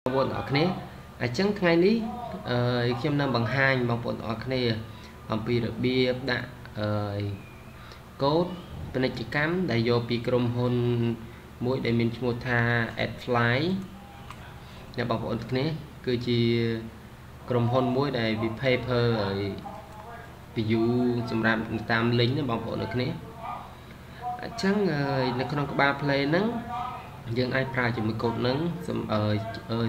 បងប្អូនទាំងអស់គ្នាអញ្ចឹងថ្ងៃនេះអឺខ្ញុំនឹងបង្ហាញបងប្អូនទាំងអស់គ្នាអំពីរបៀបដាក់អឺកូដពាណិជ្ជកម្មដែលយកពីក្រុមហ៊ុនមួយដែលមានឈ្មោះថា AdFly អ្នកបងប្អូនគ្នាគឺជាក្រុមហ៊ុនមួយដែលវា paper ហើយ view សម្រាប់តាម link ណាបងប្អូនទាំងគ្នាអញ្ចឹងនៅក្នុងក្បាល play ហ្នឹង យើងអាចប្រើជាមួយកូដនឹងសំអើ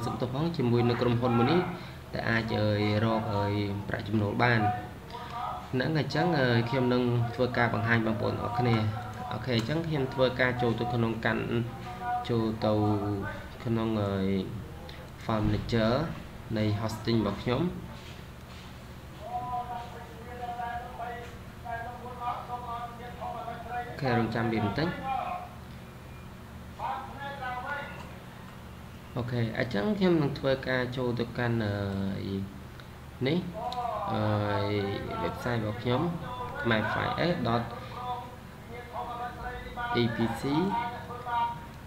សំទោសផងជាមួយនឹងក្រុមហ៊ុនមួយនេះដែលអាចរកប្រាក់ចំណូលបានហ្នឹងអញ្ចឹងខ្ញុំនឹងធ្វើការបង្ហាញបងប្អូនអរគ្នាអូខេអញ្ចឹងខ្ញុំធ្វើការចូលទៅក្នុងកាន់ចូលទៅក្នុង file manager នៃ hosting របស់ខ្ញុំOK រង់ចាំវាបន្តិច OK អញ្ចឹងខ្ញុំនឹងធ្វើការចូលទៅកាន់នេះអឺ website របស់ខ្ញុំ myfile.epc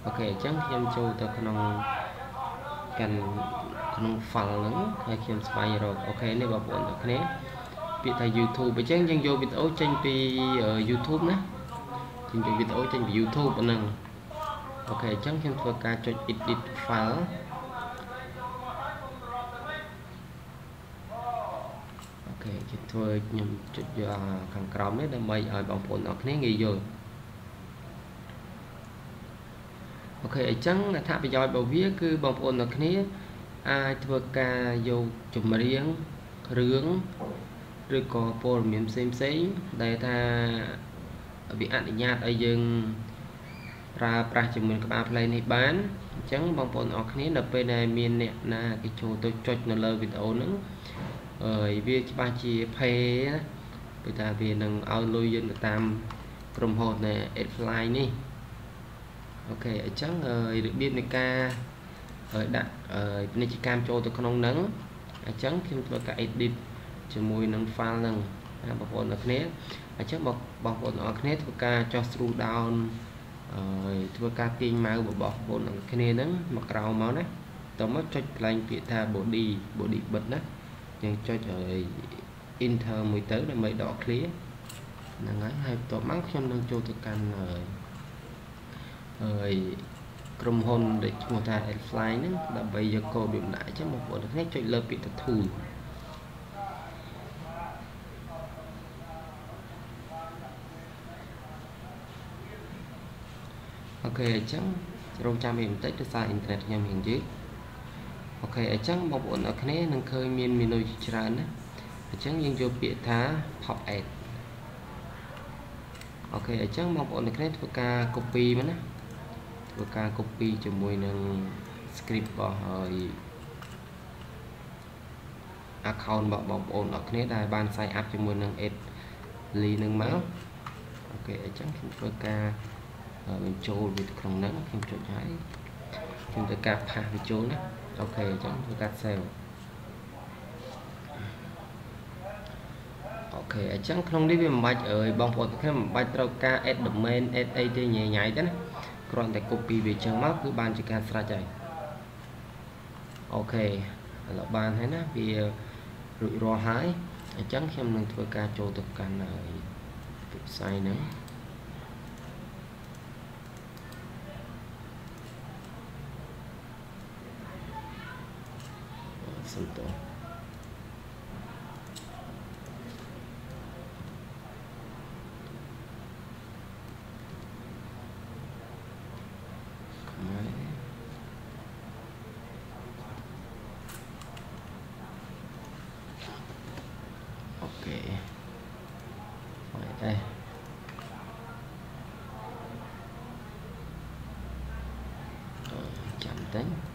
OK អញ្ចឹងខ្ញុំចូលទៅក្នុងកាន់ក្នុង file ហ្នឹងហើយខ្ញុំស្វែងរក OK នេះបងប្អូនទាំងគ្នាពាក្យថា YouTube អញ្ចឹងយើងយកវីដេអូចេញពី YouTube ណាចេញពីវីដេអូចេញពី YouTube ហ្នឹង អូខេអញ្ចឹងខ្ញុំធ្វើការចុច edit file អូខេខ្ញុំធ្វើខ្ញុំចុចយកខាងក្រោមនេះដើម្បីឲ្យបងប្អូនអរគ្នាងាយយល់អូខេអញ្ចឹងអត្ថប្រយោជន៍របស់វា គឺបងប្អូនអរគ្នា អាចធ្វើការយកចម្រៀងរឿងឬក៏ព័ត៌មានផ្សេងផ្សេងដែលថាវាអនុញ្ញាតឲ្យយើង ប្រើប្រាស់ជាមួយក្បាលផ្លេនេះបានអញ្ចឹងបងប្អូនអរគ្នានៅពេលដែលមានអ្នកណាគេចូលទៅចុចនៅលើវីដេអូហ្នឹងអើយវាច្បាស់ជា pay ណាគឺថាវានឹងឲ្យលុយយើងទៅតាមក្រុមហ៊ុន Adfly នេះអូខេអញ្ចឹងរបៀបនៃការដាក់ពាណិជ្ជកម្មចូលទៅក្នុងហ្នឹងអញ្ចឹងខ្ញុំធ្វើការ edit ជាមួយនឹង file ហ្នឹងបងប្អូនអរគ្នាអញ្ចឹងបងប្អូនអរគ្នាធ្វើការចុះ scroll down ហើយធ្វើការទាញម៉ៅរបស់បងប្អូនគ្នាហ្នឹងមកក្រោមមកណាតោះមកចុចកន្លែងពាក្យថា body body បិទណាយើងចុចឲ្យ enter មួយទៅដើម្បីដក clear ហ្នឹងហើយហើយបន្ទាប់មកខ្ញុំនឹងចូលទៅកាន់ហើយក្រុមហ៊ុនដែលឈ្មោះថា Adfly ហ្នឹងដើម្បីយកកូដវាដាក់អញ្ចឹងបងប្អូនគ្នាចុចលើពាក្យថា tool ខេអញ្ចឹងរងចាំវាបន្តិចដោយសារអ៊ីនធឺណិតខ្ញុំរៀងយឺតអូខេអញ្ចឹងបងប្អូនអរគ្នានឹងឃើញមានមេនុជាច្រើនណាអញ្ចឹងយើងយកពាក្យថា pop add អូខេអញ្ចឹងបងប្អូនអរគ្នាធ្វើការ copy មកណាធ្វើការ copy ជាមួយនឹង script របស់ហើយ account របស់បងប្អូនអរគ្នាដែលបាន sign up ជាមួយនឹង Adly នឹងមកអូខេអញ្ចឹងខ្ញុំធ្វើការ បញ្ចូលវាក្នុងហ្នឹងខ្ញុំចុចហើយខ្ញុំទៅការផាសបញ្ចូលណាOK អញ្ចឹងធ្វើការ save OK អញ្ចឹងក្នុងនេះវាមិនបាច់អើយបងប្អូនខ្ញុំមិនបាច់ត្រូវការ add domain add អីទេញ៉ៃញ៉ៃទេណាគ្រាន់តែ copy វាអញ្ចឹងមកគឺបានជាការស្រេចហើយ OK ឥឡូវបានហើយណាវារួចរាល់ហើយអញ្ចឹងខ្ញុំនឹងធ្វើការចូលទៅកាន់ហើយ website ហ្នឹង すると。100 tính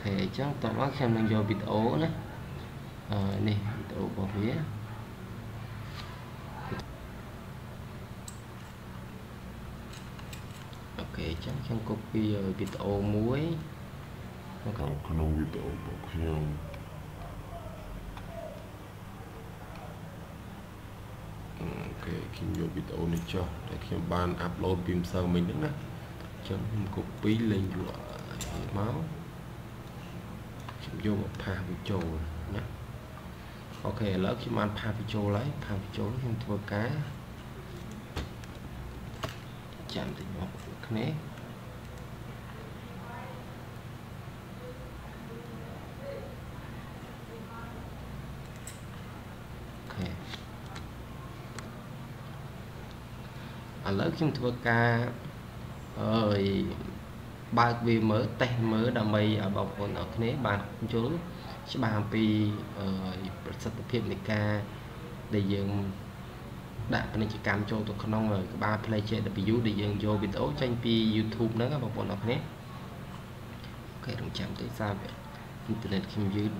ខេអញ្ចឹងតោះមកខ្ញុំនឹងយកវីដេអូណាអឺនេះវីដេអូរបស់វាOK អញ្ចឹងខ្ញុំ copy វីដេអូមួយក្នុងក្នុងវីដេអូរបស់ខ្ញុំ OK ខ្ញុំយកវីដេអូនេះចុះតែខ្ញុំបាន upload ពីម្សិលមិញហ្នឹងណាអញ្ចឹងខ្ញុំ copy link យកមក ខ្ញុំយកមក paste វាចូលណា OK ឥឡូវខ្ញុំបាន paste វាចូលហើយ paste វាចូលខ្ញុំធ្វើការចាំតិចមកគ្នាឥឡូវខ្ញុំធ្វើការអើយ បើកវាមើលតេស្តមើលដើម្បីឲ្យបងប្អូនអរគ្នាបានយល់ច្បាស់អំពីប្រសិទ្ធភាពនៃការដែលយើងដាក់ពាណិជ្ជកម្មចូលទៅក្នុងក្បាល Play JW ដែលយើងយកវីដេអូចេញពី YouTube ហ្នឹងបងប្អូនអរគ្នាអូខេរងចាំតិចសារអ៊ីនធឺណិតខ្ញុំយឺត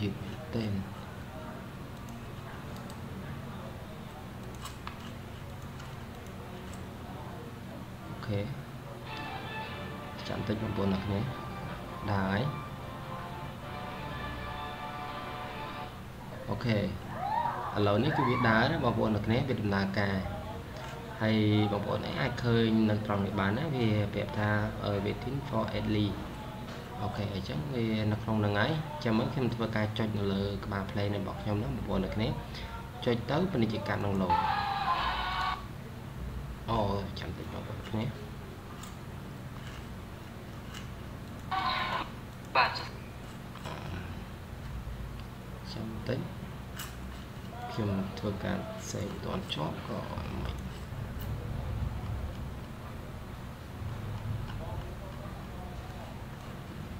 យឺតមែនតើ តិចបងប្អូនអ្នកគ្នាដើរហើយអូខេឥឡូវនេះគឺវាដើរណាបងប្អូនអ្នកគ្នាវាដំណើរការហើយបងប្អូនអាចឃើញនៅត្រង់នេះបានណាវាប្រាប់ថា waiting for Adly អូខេអញ្ចឹងវានៅក្នុងហ្នឹងហើយចាំមើលខ្ញុំធ្វើការចុចនៅលើក្បាល play នៃរបស់ខ្ញុំហ្នឹងបងប្អូនអ្នកគ្នាចុចទៅពាណិជ្ជកម្មនឹងលោអូចាំតិចបងប្អូនគ្នាបាទចាំ តិចខ្ញុំធ្វើការ save មិនទាន់ជាប់ក៏មិន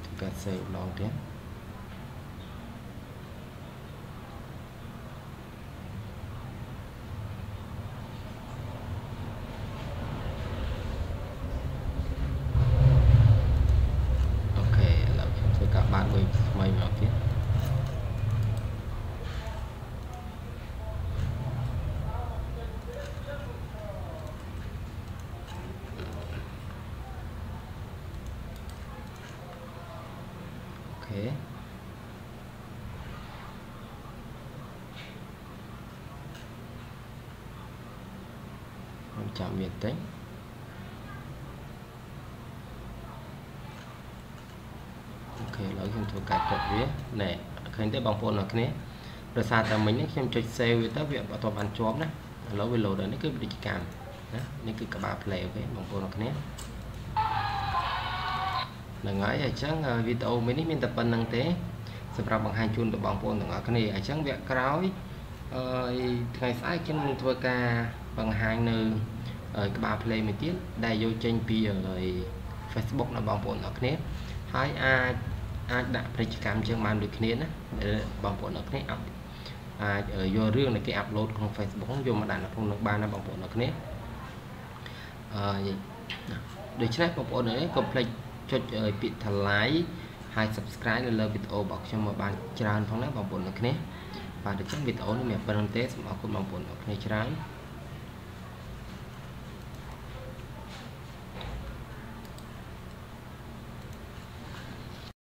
ធ្វើការ save ម្ដងទៀតបានមួយថ្មីមកទៀតអូ ខេខ្ញុំចាំវាតិចខេឥឡូវខ្ញុំធ្វើការចុចវាណែឃើញទេបងប្អូនអរគ្នាដោយសារតែមិញនេះខ្ញុំចុច save វាទៅវាអត់បានជាប់ណាឥឡូវវា load ហើយនេះគឺពាណិជ្ជកម្មណានេះគឺក្បាល play អូខេបងប្អូនអរគ្នា ហ្នឹងហើយអញ្ចឹងវីដេអូមួយនេះមានតែប៉ុណ្្នឹងទេសម្រាប់បង្ហាញជូនទៅបងប្អូនទាំងអស់គ្នាអញ្ចឹងវគ្គក្រោយអឺថ្ងៃស្អែកខ្ញុំនឹងធ្វើការបង្ហាញនៅក្បាល play មួយទៀតដែលយកចេញពី Facebook ណាបងប្អូនអរគ្នាហើយអាចអាចដាក់ពាណិជ្ជកម្មជាងបានដូចគ្នាណាបងប្អូនអរគ្នាអាចយករឿងដែលគេអាប់ឡូតក្នុង Facebook យកមកដាក់នៅក្នុងនឹងបានណាបងប្អូនអរគ្នាអឺដូច្នេះបងប្អូនអើយកុំភ្លេច ចុចពាក្យថ្លៃហើយ Subscribe នៅលើវីដេអូរបស់ខ្ញុំមកបានច្រើនផងណាបងប្អូនអរគ្នាបាទដូច្នេះវីដេអូនេះមានប៉ុណ្្នឹងទេសូមអរគុណបងប្អូនអរគ្នាច្រើន